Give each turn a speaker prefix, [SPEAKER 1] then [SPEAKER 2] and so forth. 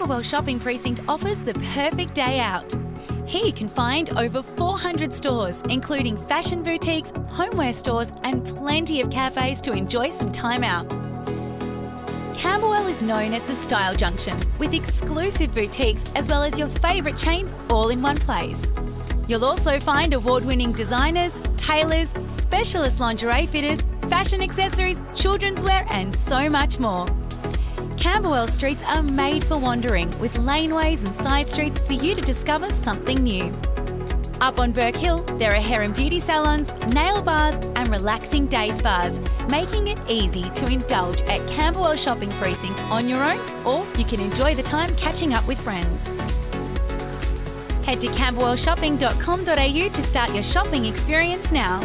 [SPEAKER 1] Camberwell Shopping Precinct offers the perfect day out. Here you can find over 400 stores, including fashion boutiques, homeware stores, and plenty of cafes to enjoy some time out. Camberwell is known as the Style Junction, with exclusive boutiques as well as your favourite chains all in one place. You'll also find award winning designers, tailors, specialist lingerie fitters, fashion accessories, children's wear, and so much more. Camberwell streets are made for wandering, with laneways and side streets for you to discover something new. Up on Burke Hill, there are hair and beauty salons, nail bars, and relaxing day spas, making it easy to indulge at Camberwell Shopping Precinct on your own, or you can enjoy the time catching up with friends. Head to camberwellshopping.com.au to start your shopping experience now.